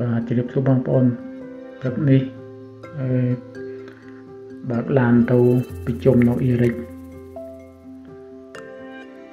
បាទជម្រាបសួរបងប្អូនព្រឹកនេះអឺបើកឡានទៅប្រជុំនៅអ៊ីរិច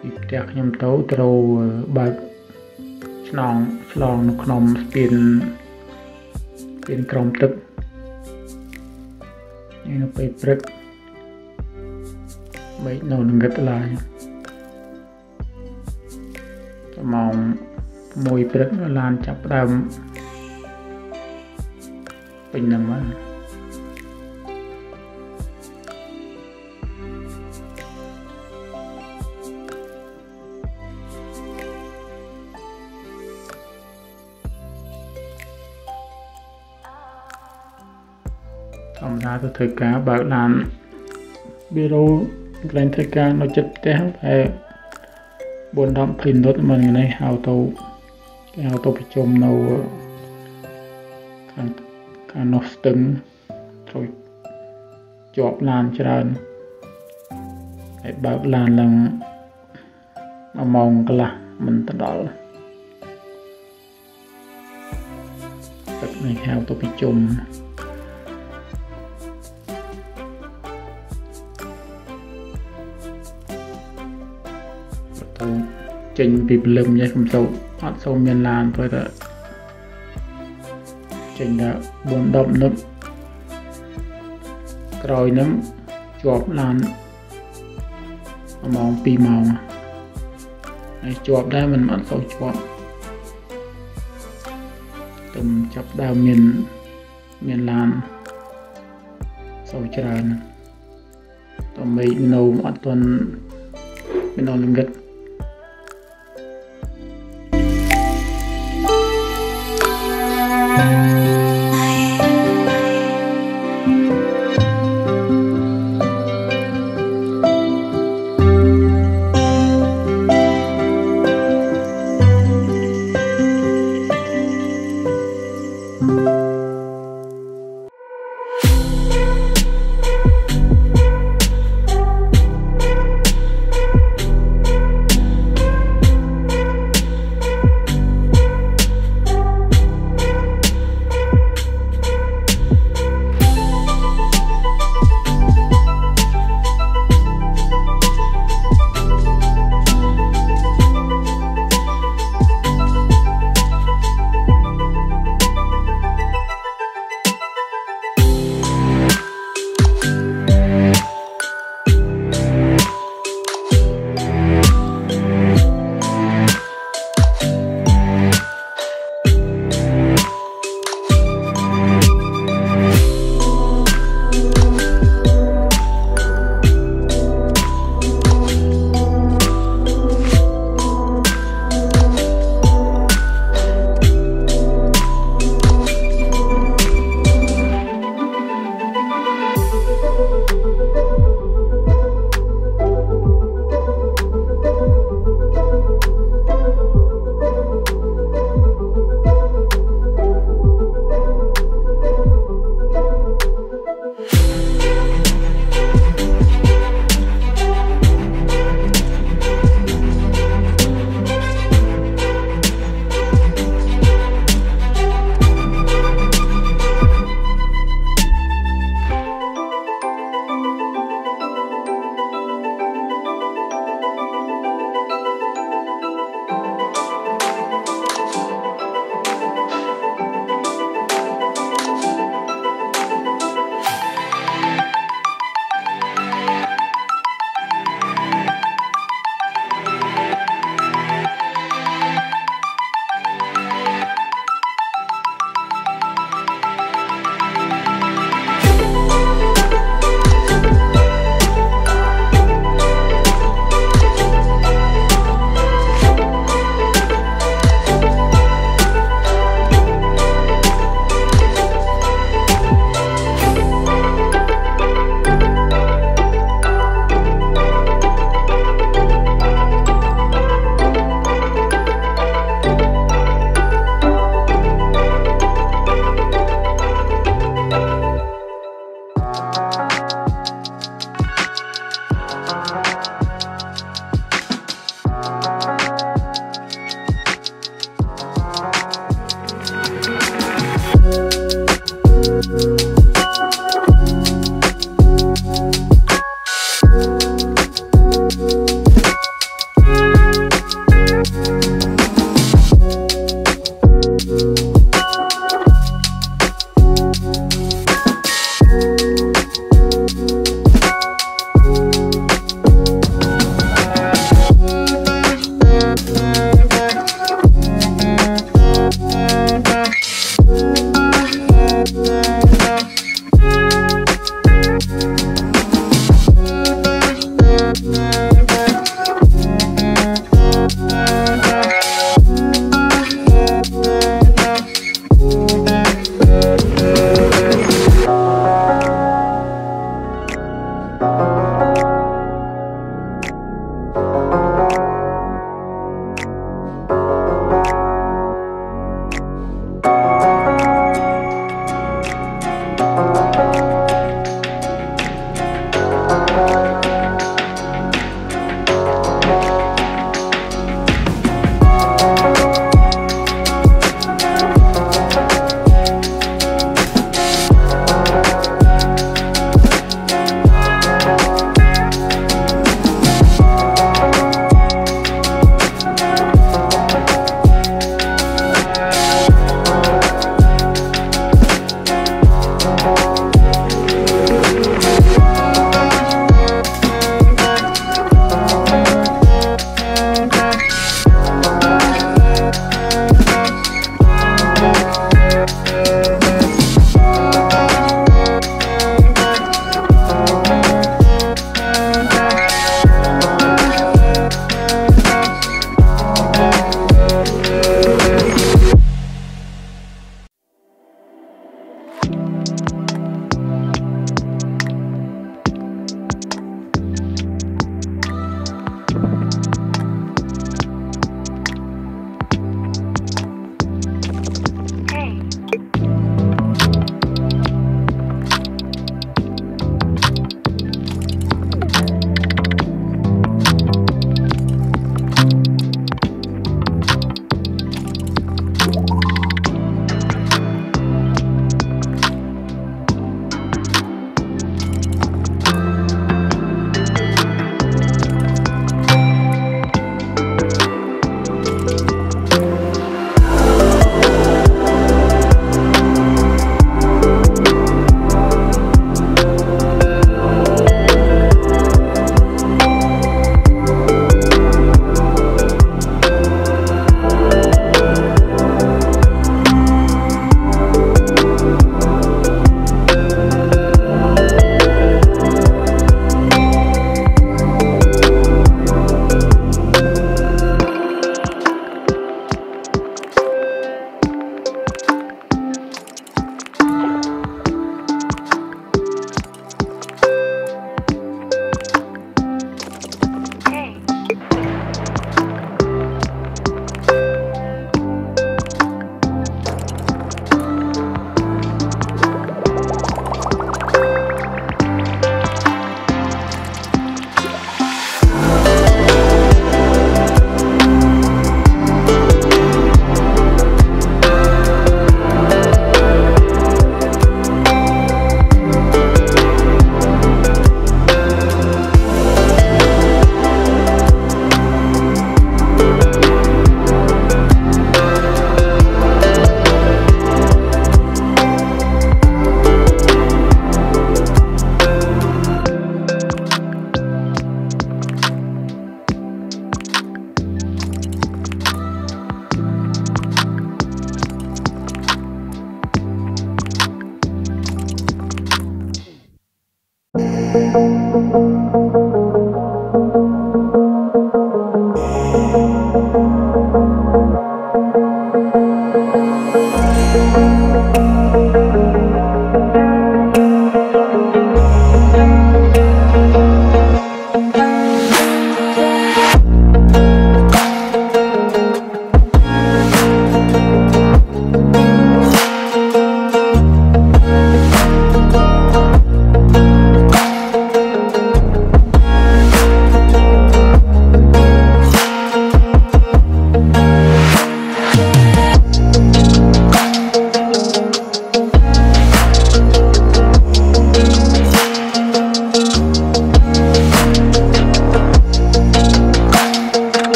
ពីផ្ទះខ្ញុំទៅត្រូវបើកឆ្លងឆ្លងនៅក្នុងស្ពានស្ពានក្រំទឹកនេះនៅពេលព្រឹកបែកនៅនឹងងឹតឡាយម៉ោង6ព្រឹកឡានចាប់ដើម ពេញហ្នឹងមកធម្មតាទៅធ្វើការបើកឡានប៊ីរ៉ូកន្លែងធ្វើការនៅចិត្តផ្ទះតែ4 10 20មិនិតមិននេះហៅទៅគេហៅទៅប្រជុំនៅខាង ខាងនោះស្ទឹងត្រូវជាប់ឡានច្រើនហើយបើកឡានឡើង1ម៉ោងកន្លះមិនទៅដល់ទឹកនេះហៅទៅប្រជុំទៅចេញពីព្រលឹមនេះខ្ញុំសូវអត់សូវមានឡានព្រោះតែ ចេញដល់4 10និតក្រោយហ្នឹងជាប់ឡានម៉ោង2ម៉ោងហើយជាប់ដែរមិនអត់សូវជាប់ទំចាប់ដើមមានមានឡានសូវច្រើនតមេឃនៅអត់ទាន់មានអលង្កិត។